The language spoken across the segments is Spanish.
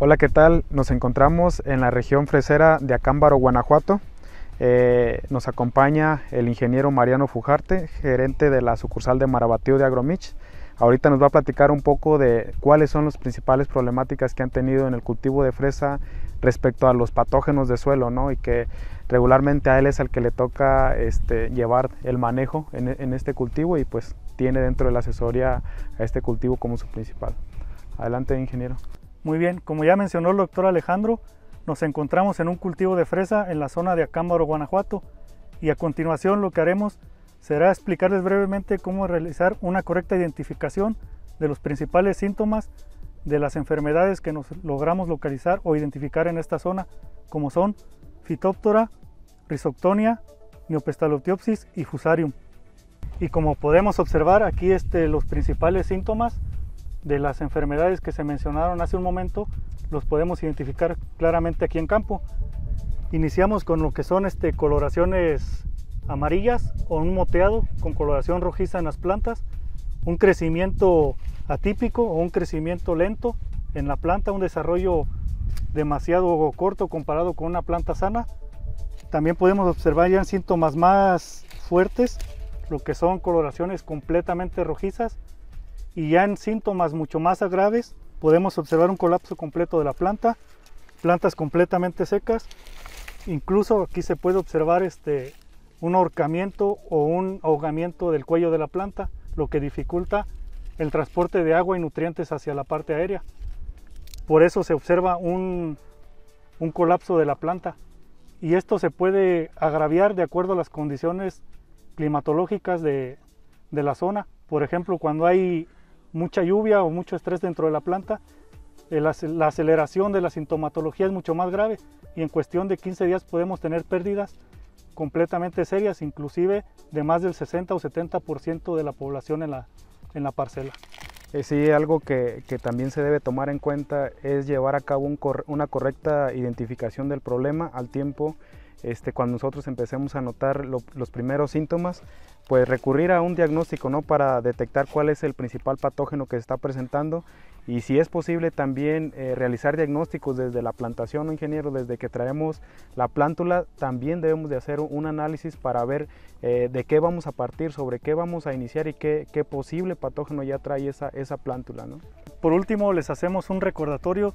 Hola, ¿qué tal? Nos encontramos en la región fresera de Acámbaro, Guanajuato. Eh, nos acompaña el ingeniero Mariano Fujarte, gerente de la sucursal de Marabatío de Agromich. Ahorita nos va a platicar un poco de cuáles son las principales problemáticas que han tenido en el cultivo de fresa respecto a los patógenos de suelo, ¿no? Y que regularmente a él es al que le toca este, llevar el manejo en, en este cultivo y pues tiene dentro de la asesoría a este cultivo como su principal. Adelante, ingeniero. Muy bien, como ya mencionó el doctor Alejandro, nos encontramos en un cultivo de fresa en la zona de Acámbaro, Guanajuato, y a continuación lo que haremos será explicarles brevemente cómo realizar una correcta identificación de los principales síntomas de las enfermedades que nos logramos localizar o identificar en esta zona, como son Phytophthora, Rhizoctonia, Neopestalotiopsis y Fusarium. Y como podemos observar aquí este, los principales síntomas de las enfermedades que se mencionaron hace un momento los podemos identificar claramente aquí en campo. Iniciamos con lo que son este, coloraciones amarillas o un moteado con coloración rojiza en las plantas, un crecimiento atípico o un crecimiento lento en la planta, un desarrollo demasiado corto comparado con una planta sana. También podemos observar ya síntomas más fuertes lo que son coloraciones completamente rojizas y ya en síntomas mucho más graves podemos observar un colapso completo de la planta, plantas completamente secas, incluso aquí se puede observar este, un ahorcamiento o un ahogamiento del cuello de la planta, lo que dificulta el transporte de agua y nutrientes hacia la parte aérea. Por eso se observa un, un colapso de la planta y esto se puede agraviar de acuerdo a las condiciones climatológicas de, de la zona. Por ejemplo, cuando hay mucha lluvia o mucho estrés dentro de la planta, la, aceleración de la sintomatología es mucho más grave y en cuestión de 15 días podemos tener pérdidas completamente serias, inclusive de más del 60 o 70% de la población en la, en la parcela. Eh, sí, algo que, también se debe tomar en cuenta es llevar a cabo una correcta identificación del problema al tiempo este, cuando nosotros empecemos a notar los primeros síntomas, pues recurrir a un diagnóstico ¿no? para detectar cuál es el principal patógeno que se está presentando y si es posible también eh, realizar diagnósticos desde la plantación ingeniero, desde que traemos la plántula, también debemos de hacer un análisis para ver eh, de qué vamos a partir, sobre qué vamos a iniciar y qué, posible patógeno ya trae esa, esa plántula. Por último, les hacemos un recordatorio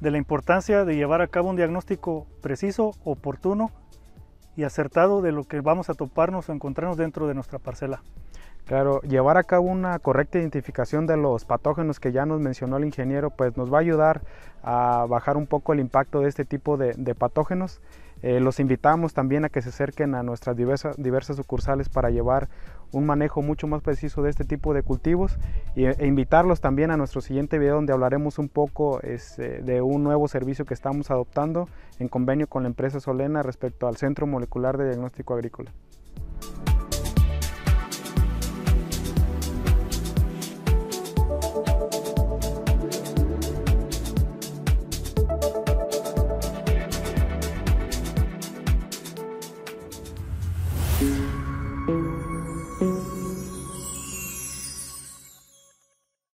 de la importancia de llevar a cabo un diagnóstico preciso, oportuno y acertado de lo que vamos a toparnos o encontrarnos dentro de nuestra parcela. Claro, llevar a cabo una correcta identificación de los patógenos que ya nos mencionó el ingeniero, pues nos va a ayudar a bajar un poco el impacto de este tipo de, patógenos. Eh, los invitamos también a que se acerquen a nuestras diversas, sucursales para llevar un manejo mucho más preciso de este tipo de cultivos e invitarlos también a nuestro siguiente video donde hablaremos un poco este, de un nuevo servicio que estamos adoptando en convenio con la empresa Solena respecto al Centro Molecular de Diagnóstico Agrícola.